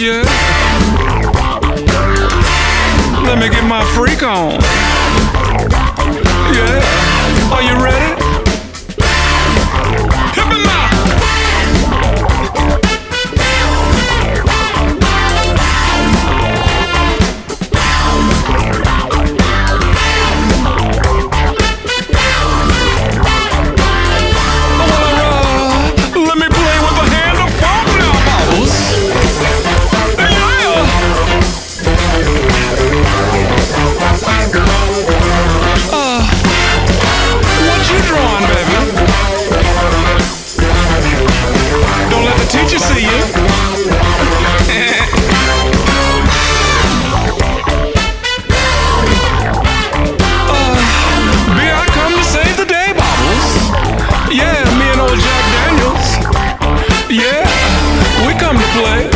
Yeah. Let me get my freak on. you see you. uh, I come to save the day, Bobbles. Yeah, me and old Jack Daniels. Yeah, we come to play.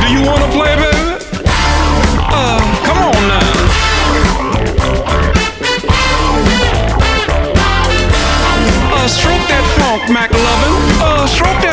Do you wanna play, baby? Uh, come on now. Uh, stroke that funk, Mac lovin'. Uh, stroke